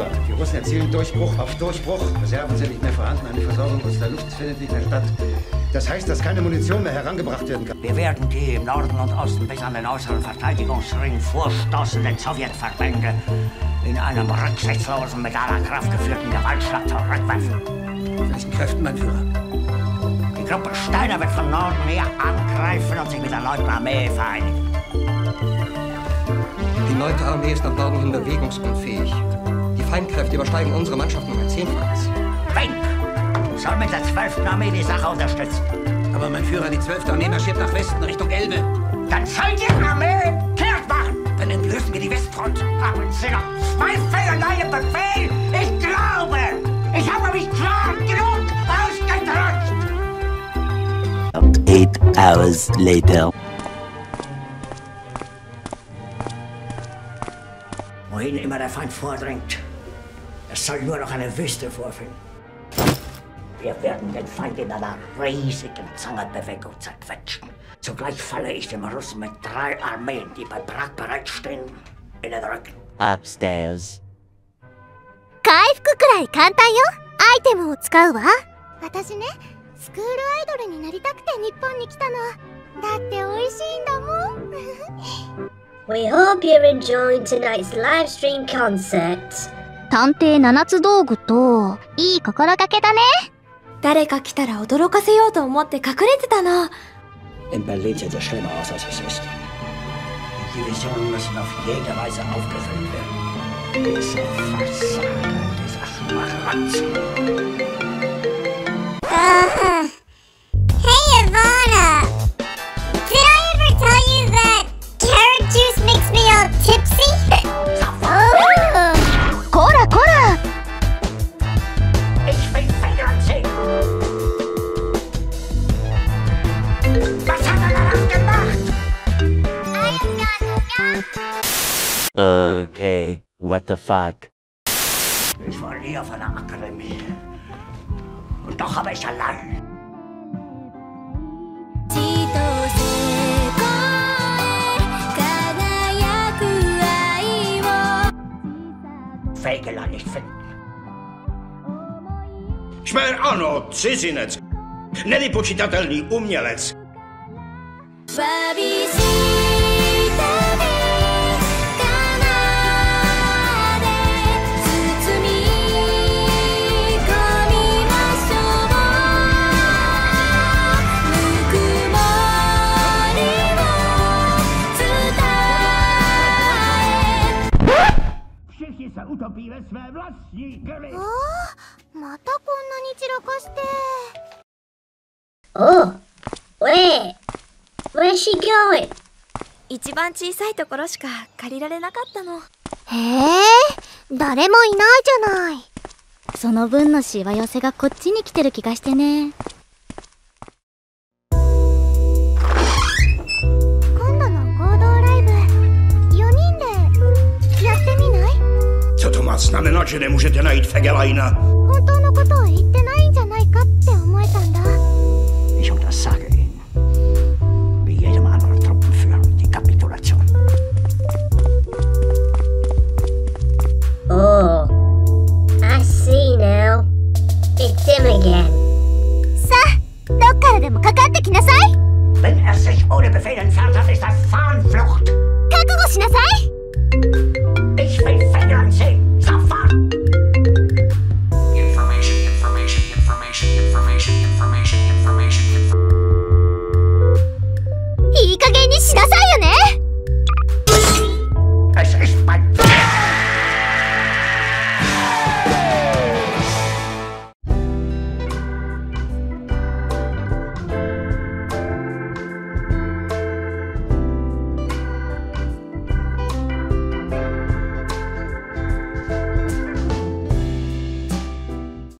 Führer, die Russen erzielen Durchbruch auf Durchbruch. Reserven sind nicht mehr vorhanden, eine Versorgung aus der Luft findet nicht mehr statt. Das heißt, dass keine Munition mehr herangebracht werden kann. Wir werden die im Norden und Osten bis an den äußeren Verteidigungsring vorstoßenden Sowjetverbände in einem rücksichtslosen, mit aller Kraft geführten Gewaltschlag zurückwerfen. Welchen Kräften, mein Führer? Die Gruppe Steiner wird von Norden her angreifen und sich mit der neunten Armee vereinigen. Die neunte Armee ist nach Norden hin bewegungsunfähig. Feindkräfte übersteigen unsere Mannschaften um ein Zehnfaches. Wenk soll mit der 12. Armee die Sache unterstützen. Aber mein Führer, die 12. Armee marschiert nach Westen Richtung Elbe. Dann soll die Armee kehrt machen. Dann entblößen wir die Westfront. Noch Zweifel an meinem Befehl? Ich glaube, ich habe mich klar genug ausgedrückt. Eight hours later. Wohin immer der Feind vordringt, soll nur noch eine Wüste vorfinden. Wir werden den Feind in einer riesigen Zangenbewegung zerquetschen. Zugleich falle ich dem Russen mit drei Armeen, die bei Prag bereitstehen, in den Rücken. Upstairs. 回復くらい簡単よアイテムを使うわ私ねスクールアイドルになりたくて日本に来たのだって美味しいんだもん We hope you're enjoying tonight's live stream concert. 探偵七つ道具といい心がけだね。誰か来たら驚かせようと思って隠れてたの artifact. Ich war nie auf einer Akademie. Und doch habe ich allein. Fegela nicht finden. Szmer ano, cudzinec, nevypočitatelný umělec. Babi, Své vlastní krvi. またこんなに散らかして Oh, where? Where's she going? 一番小さいところしか借りられなかったのへえ誰もいないじゃないその分のしわ寄せがこっちに来てる気がしてね znamenat, že nemůžete najít Fegelajna?